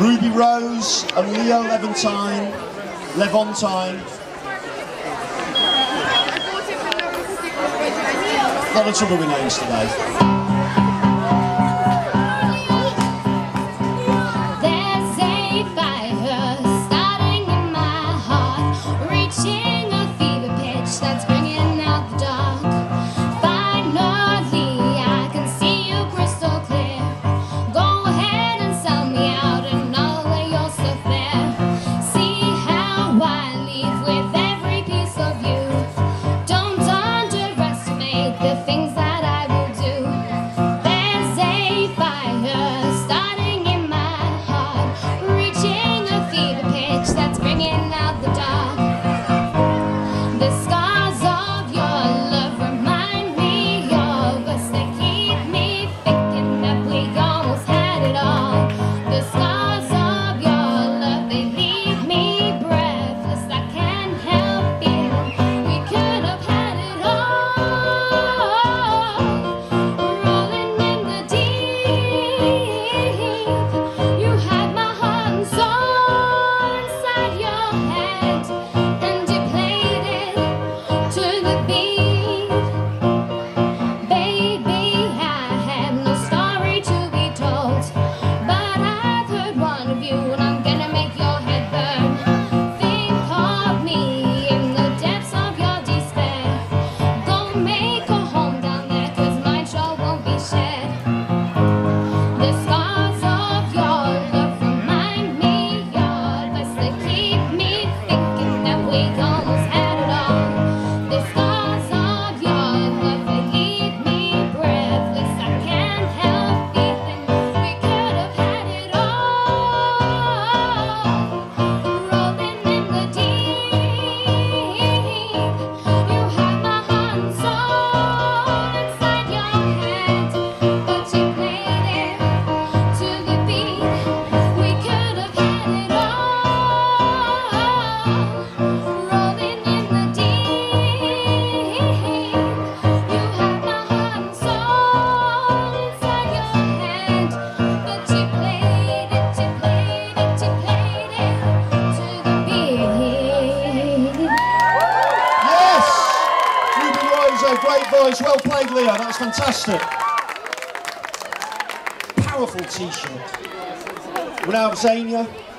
Ruby Rose and Leo Levantine, Levantine. Not of trouble with names today. me. Great voice. Well played, Leo. That was fantastic. Powerful t-shirt. We now Xenia.